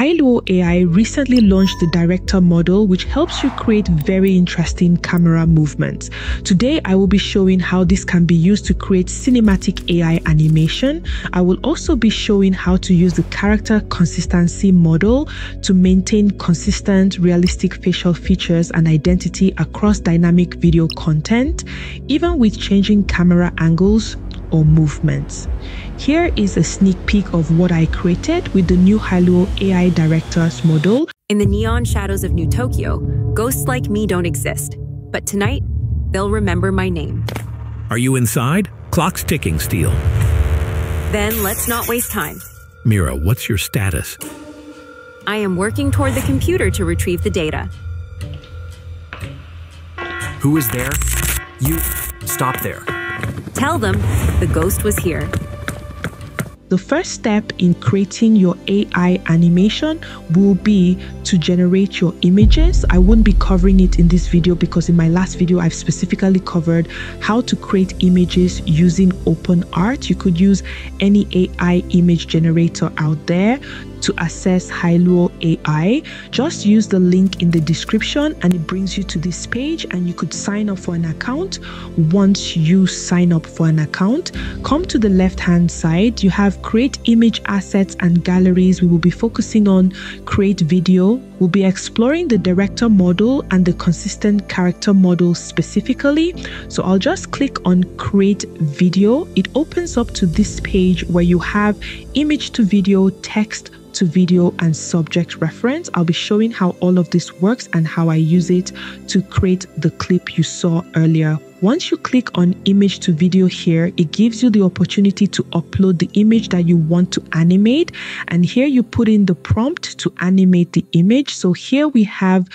Hailuo AI recently launched the director model, which helps you create very interesting camera movements. Today, I will be showing how this can be used to create cinematic AI animation. I will also be showing how to use the character consistency model to maintain consistent, realistic facial features and identity across dynamic video content, even with changing camera angles or movements. Here is a sneak peek of what I created with the new Hailuo AI Directors model. In the neon shadows of New Tokyo, ghosts like me don't exist. But tonight, they'll remember my name. Are you inside? Clock's ticking, Steel. Then let's not waste time. Mira, what's your status? I am working toward the computer to retrieve the data. Who is there? You. Stop there. Tell them the ghost was here. The first step in creating your AI animation will be to generate your images. I won't be covering it in this video because in my last video, I've specifically covered how to create images using OpenArt. You could use any AI image generator out there to access Hailuo AI, just use the link in the description and it brings you to this page and you could sign up for an account. Once you sign up for an account, come to the left hand side, you have create image assets and galleries. We will be focusing on create video. We'll be exploring the director model and the consistent character model specifically. So I'll just click on create video. It opens up to this page where you have image to video, text, to video and subject reference. I'll be showing how all of this works and how I use it to create the clip you saw earlier. Once you click on image to video here, it gives you the opportunity to upload the image that you want to animate. And here you put in the prompt to animate the image. So here we have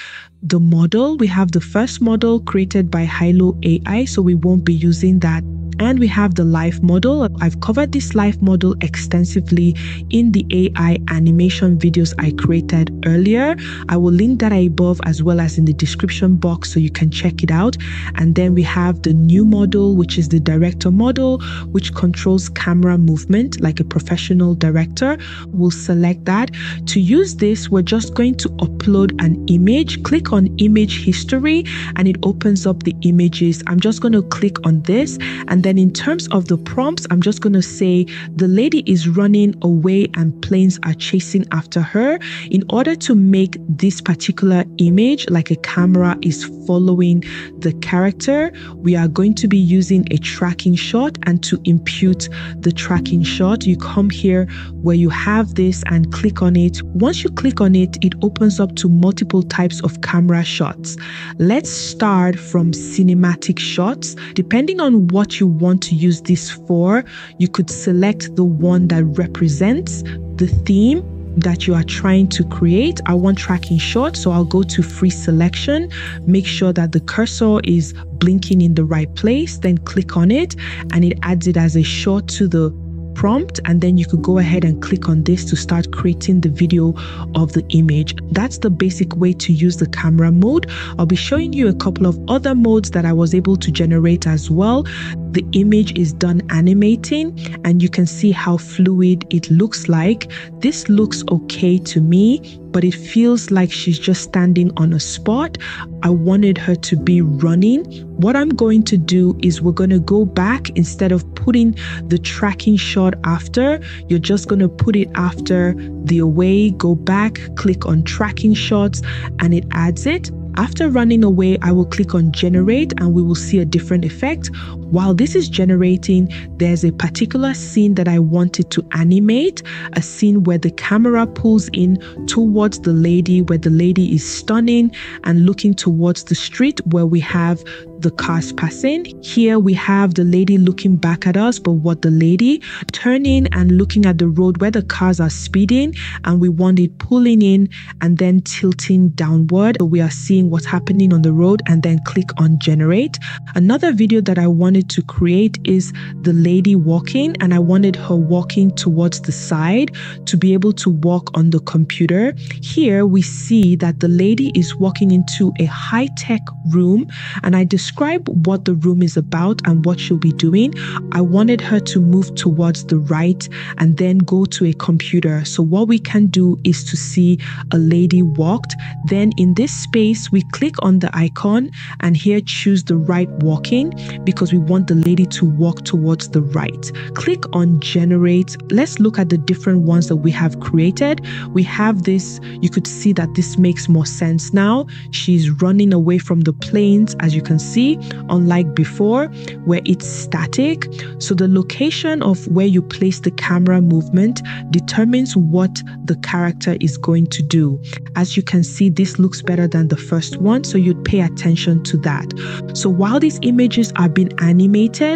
the model. We have the first model created by Hailuo AI, so we won't be using that and we have the live model. I've covered this live model extensively in the AI animation videos I created earlier. I will link that above as well as in the description box so you can check it out. And then we have the new model, which is the director model, which controls camera movement like a professional director. We'll select that. To use this, we're just going to upload an image. Click on image history and it opens up the images. I'm just going to click on this and then in terms of the prompts, I'm just going to say the lady is running away and planes are chasing after her. In order to make this particular image like a camera is following the character, we are going to be using a tracking shot and to impute the tracking shot, you come here where you have this and click on it. Once you click on it, it opens up to multiple types of camera shots. Let's start from cinematic shots. Depending on what you want to use this for, you could select the one that represents the theme that you are trying to create. I want tracking short, so I'll go to free selection, make sure that the cursor is blinking in the right place, then click on it and it adds it as a short to the prompt and then you could go ahead and click on this to start creating the video of the image. That's the basic way to use the camera mode. I'll be showing you a couple of other modes that I was able to generate as well. The image is done animating and you can see how fluid it looks like. This looks okay to me but it feels like she's just standing on a spot. I wanted her to be running. What I'm going to do is we're going to go back instead of putting the tracking shot after, you're just going to put it after the away, go back, click on tracking shots, and it adds it. After running away, I will click on generate and we will see a different effect. While this is generating, there's a particular scene that I wanted to animate, a scene where the camera pulls in towards the lady, where the lady is stunning and looking towards the street where we have the cars passing. Here we have the lady looking back at us, but what the lady turning and looking at the road where the cars are speeding and we want it pulling in and then tilting downward. So We are seeing what's happening on the road and then click on generate. Another video that I wanted wanted to create is the lady walking, and I wanted her walking towards the side to be able to walk on the computer. Here we see that the lady is walking into a high tech room, and I describe what the room is about and what she'll be doing. I wanted her to move towards the right and then go to a computer. So, what we can do is to see a lady walked. Then, in this space, we click on the icon and here choose the right walking because we want the lady to walk towards the right. Click on generate. Let's look at the different ones that we have created. We have this, you could see that this makes more sense now. She's running away from the planes, as you can see, unlike before where it's static. So the location of where you place the camera movement determines what the character is going to do. As you can see, this looks better than the first one, so you'd pay attention to that. So while these images are being animated,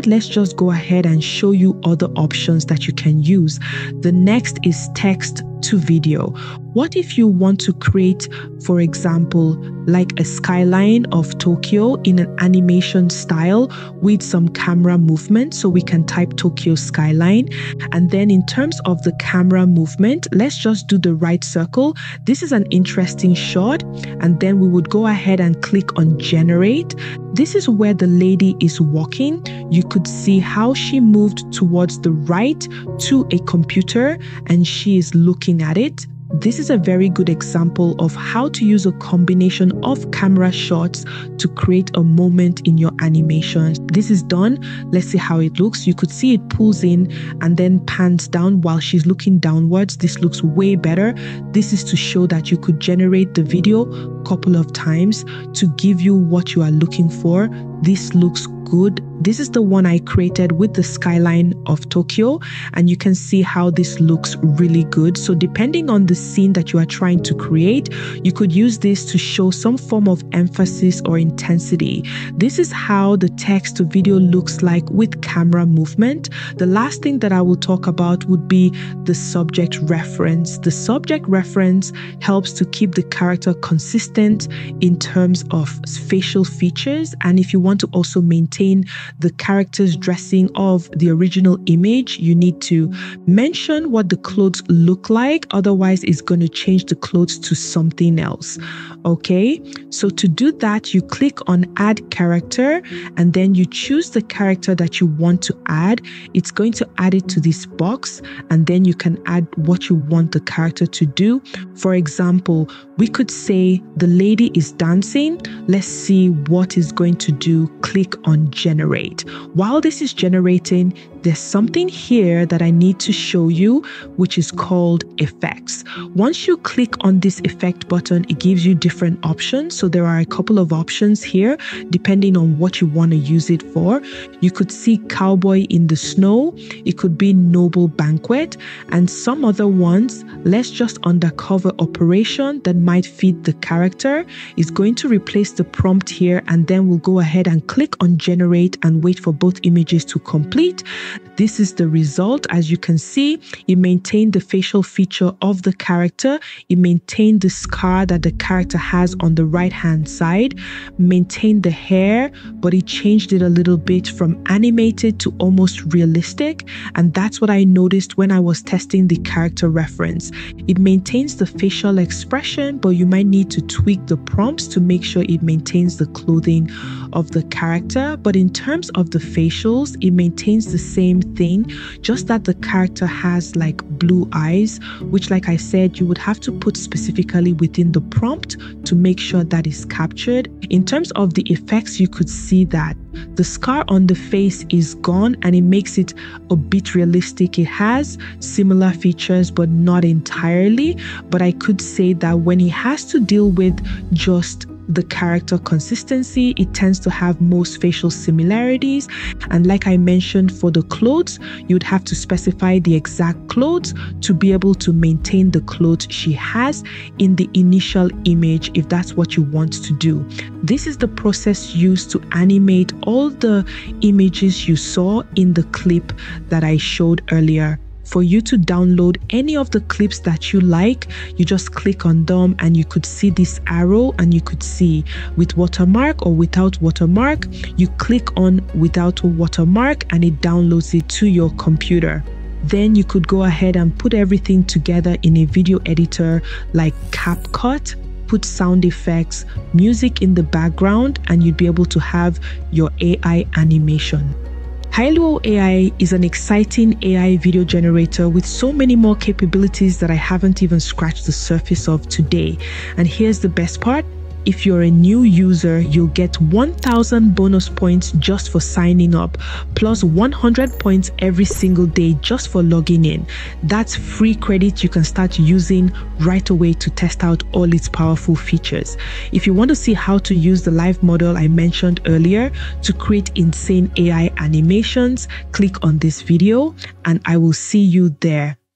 let's just go ahead and show you other options that you can use. The next is text to video. What if you want to create, for example, like a skyline of Tokyo in an animation style with some camera movement? So we can type Tokyo skyline. And then in terms of the camera movement, let's just do the right circle. This is an interesting shot. And then we would go ahead and click on generate. This is where the lady is walking. You could see how she moved towards the right to a computer and she is looking at it. This is a very good example of how to use a combination of camera shots to create a moment in your animation. This is done. Let's see how it looks. You could see it pulls in and then pans down while she's looking downwards. This looks way better. This is to show that you could generate the video a couple of times to give you what you are looking for. This looks good. This is the one I created with the skyline of Tokyo, and you can see how this looks really good. So, depending on the scene that you are trying to create, you could use this to show some form of emphasis or intensity. This is how the text to video looks like with camera movement. The last thing that I will talk about would be the subject reference. The subject reference helps to keep the character consistent in terms of facial features, and if you want to also maintain maintain the character's dressing of the original image, you need to mention what the clothes look like. Otherwise, it's going to change the clothes to something else. Okay, so to do that, you click on add character and then you choose the character that you want to add. It's going to add it to this box and then you can add what you want the character to do. For example, we could say the lady is dancing. Let's see what is going to do. Click on generate. While this is generating, there's something here that I need to show you, which is called effects. Once you click on this effect button, it gives you different options. So there are a couple of options here, depending on what you want to use it for. You could see Cowboy in the Snow, it could be Noble Banquet, and some other ones. Let's just undercover operation that might fit the character is going to replace the prompt here, and then we'll go ahead and click on generate and wait for both images to complete. This is the result. As you can see, it maintained the facial feature of the character. It maintained the scar that the character has on the right hand side, maintained the hair, but it changed it a little bit from animated to almost realistic. And that's what I noticed when I was testing the character reference. It maintains the facial expression, but you might need to tweak the prompts to make sure it maintains the clothing of the character. But in terms of the facials, it maintains the same same thing, just that the character has like blue eyes, which, like I said, you would have to put specifically within the prompt to make sure that is captured. In terms of the effects, you could see that the scar on the face is gone and it makes it a bit realistic. It has similar features, but not entirely. But I could say that when he has to deal with just the character consistency. It tends to have most facial similarities. And like I mentioned, for the clothes, you'd have to specify the exact clothes to be able to maintain the clothes she has in the initial image if that's what you want to do. This is the process used to animate all the images you saw in the clip that I showed earlier for you to download any of the clips that you like. You just click on them and you could see this arrow and you could see with watermark or without watermark. You click on without watermark and it downloads it to your computer. Then you could go ahead and put everything together in a video editor like CapCut put sound effects, music in the background, and you'd be able to have your AI animation. Hailuo AI is an exciting AI video generator with so many more capabilities that I haven't even scratched the surface of today. And here's the best part if you're a new user, you'll get 1000 bonus points just for signing up, plus 100 points every single day just for logging in. That's free credit you can start using right away to test out all its powerful features. If you want to see how to use the live model I mentioned earlier to create insane AI animations, click on this video and I will see you there.